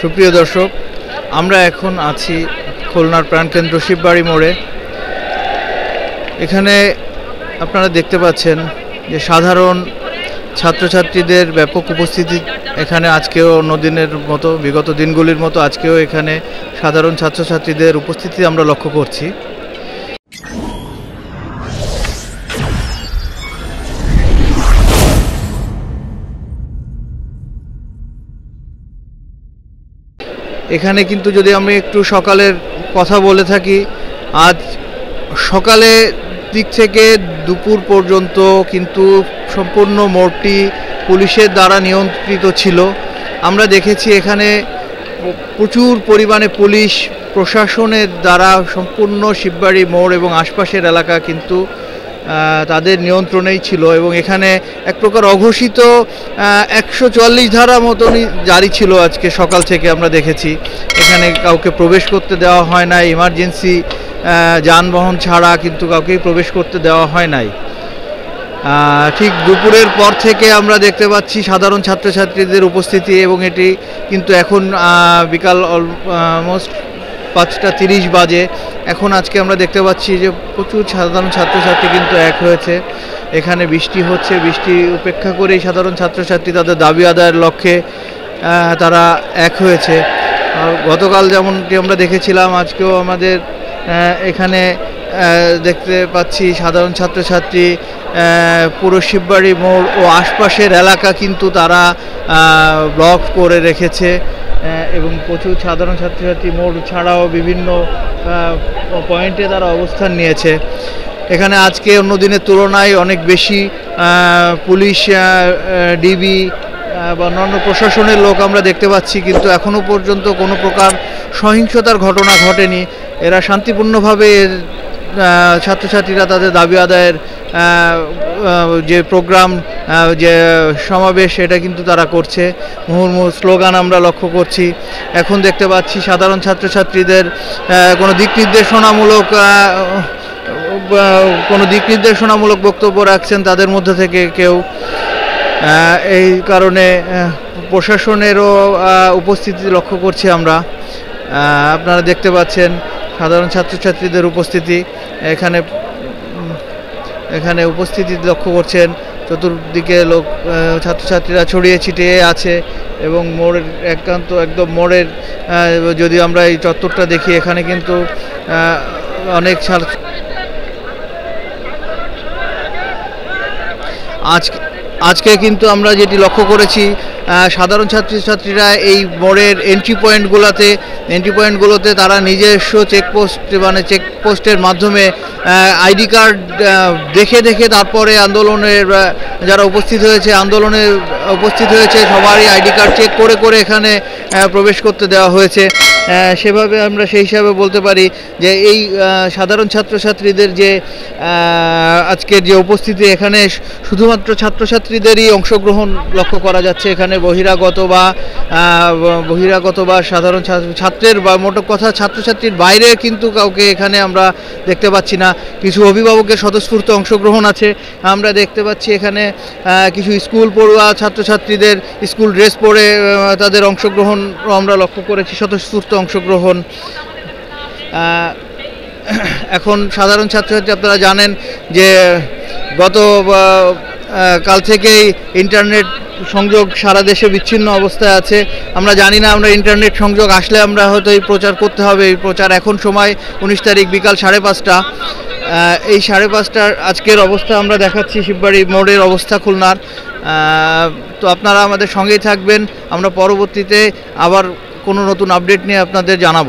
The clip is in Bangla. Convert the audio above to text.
সুপ্রিয় দর্শক, আমরা এখন আছি খুলনার প্রাণকেন্দ্র শিববাড়ি মোড়ে। এখানে আপনারা দেখতে পাচ্ছেন যে সাধারণ ছাত্রছাত্রীদের ব্যাপক উপস্থিতি এখানে আজকেও অন্যদিনের মতো, বিগত দিনগুলির মতো আজকেও এখানে সাধারণ ছাত্রছাত্রীদের উপস্থিতি আমরা লক্ষ্য করছি। এখানে কিন্তু যদি আমি একটু সকালের কথা বলে থাকি, আজ সকালে দিক থেকে দুপুর পর্যন্ত কিন্তু সম্পূর্ণ মোড়টি পুলিশের দ্বারা নিয়ন্ত্রিত ছিল। আমরা দেখেছি এখানে প্রচুর পরিমাণে পুলিশ, প্রশাসনের দ্বারা সম্পূর্ণ শিববাড়ি মোড় এবং আশপাশের এলাকা কিন্তু তাদের নিয়ন্ত্রণেই ছিল এবং এখানে এক প্রকার অঘোষিত একশো চল্লিশ ধারা মতনই জারি ছিল আজকে সকাল থেকে আমরা দেখেছি। এখানে কাউকে প্রবেশ করতে দেওয়া হয় নাই, ইমার্জেন্সি যানবাহন ছাড়া কিন্তু কাউকেই প্রবেশ করতে দেওয়া হয় নাই। ঠিক দুপুরের পর থেকে আমরা দেখতে পাচ্ছি সাধারণ ছাত্রছাত্রীদের উপস্থিতি এবং এটি কিন্তু এখন বিকাল অলমোস্ট পাঁচটা তিরিশ বাজে। এখন আজকে আমরা দেখতে পাচ্ছি যে প্রচুর সাধারণ ছাত্রছাত্রী কিন্তু এক হয়েছে। এখানে বৃষ্টি হচ্ছে, বৃষ্টি উপেক্ষা করেই সাধারণ ছাত্রছাত্রী তাদের দাবি আদায়ের লক্ষ্যে তারা এক হয়েছে। গতকাল যেমনটি আমরা দেখেছিলাম, আজকেও আমাদের এখানে দেখতে পাচ্ছি সাধারণ ছাত্রছাত্রী পুরো শিববাড়ি মোড় ও আশপাশের এলাকা কিন্তু তারা ব্লক করে রেখেছে। এবং প্রচুর সাধারণ ছাত্রছাত্রী মোড় ছাড়াও বিভিন্ন পয়েন্টে তারা অবস্থান নিয়েছে। এখানে আজকে অন্য দিনের তুলনায় অনেক বেশি পুলিশ ডিবি বা অন্যান্য প্রশাসনের লোক আমরা দেখতে পাচ্ছি, কিন্তু এখনও পর্যন্ত কোনো প্রকার সহিংসতার ঘটনা ঘটেনি। এরা শান্তিপূর্ণভাবে ছাত্রছাত্রীরা তাদের দাবি আদায়ের যে প্রোগ্রাম যে সমাবেশ, এটা কিন্তু তারা করছে। মুহুর্মুহু স্লোগান আমরা লক্ষ্য করছি। এখন দেখতে পাচ্ছি সাধারণ ছাত্রছাত্রীদের কোনো দিক নির্দেশনামূলক কোনো দিক নির্দেশনামূলক বক্তব্য রাখছেন তাদের মধ্যে থেকে কেউ। এই কারণে প্রশাসনেরও উপস্থিতি লক্ষ্য করছি আমরা। আপনারা দেখতে পাচ্ছেন সাধারণ ছাত্রছাত্রীদের উপস্থিতি। এখানে এখানে উপস্থিতি লক্ষ্য করছেন। চতুর্দিকে লোক ছাত্রছাত্রীরা ছড়িয়ে ছিটিয়ে আছে এবং মোড়ের একান্ত, একদম মোড়ের যদি আমরা এই চত্বরটা দেখি, এখানে কিন্তু অনেক ছাত্র আজকে আজকে কিন্তু আমরা যেটি লক্ষ্য করেছি সাধারণ ছাত্রছাত্রীরা এই মোড়ের এন্ট্রি পয়েন্টগুলোতে এন্ট্রি পয়েন্টগুলোতে তারা নিজস্ব চেকপোস্ট মানে চেকপোস্টের মাধ্যমে আইডি কার্ড দেখে দেখে তারপরে আন্দোলনের যারা উপস্থিত হয়েছে, আন্দোলনে উপস্থিত হয়েছে, সবারই আইডি কার্ড চেক করে করে এখানে প্রবেশ করতে দেওয়া হয়েছে। সেভাবে আমরা সেই হিসাবে বলতে পারি যে এই সাধারণ ছাত্রছাত্রীদের যে আজকের যে উপস্থিতি এখানে শুধুমাত্র ছাত্রছাত্রীদেরই অংশগ্রহণ লক্ষ্য করা যাচ্ছে। এখানে বহিরাগত বা বহিরাগত বা সাধারণ ছাত্রের বা মোটক কথা ছাত্রছাত্রীর বাইরে কিন্তু কাউকে এখানে আমরা দেখতে পাচ্ছি না। কিছু অভিভাবকের স্বতঃস্ফূর্ত অংশগ্রহণ আছে। আমরা দেখতে পাচ্ছি এখানে কিছু স্কুল পড়ুয়া ছাত্রছাত্রীদের স্কুল ড্রেস পরে তাদের অংশগ্রহণ আমরা লক্ষ্য করেছি, স্বতঃস্ফূর্ত অংশগ্রহণ। এখন সাধারণ ছাত্রছাত্রী আপনারা জানেন যে গত কাল থেকেই ইন্টারনেট সংযোগ সারা দেশে বিচ্ছিন্ন অবস্থায় আছে। আমরা জানি না, আমরা ইন্টারনেট সংযোগ আসলে আমরা হয়তো এই প্রচার করতে হবে। এই প্রচার এখন সময় উনিশ তারিখ বিকাল সাড়ে পাঁচটা। এই সাড়ে পাঁচটার আজকের অবস্থা আমরা দেখাচ্ছি শিববাড়ি মোড়ের অবস্থা খুলনার। তো আপনারা আমাদের সঙ্গেই থাকবেন। আমরা পরবর্তীতে আবার কোনো নতুন আপডেট নিয়ে আপনাদের জানাব।